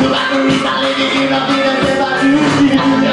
The rapper is not living in a bit of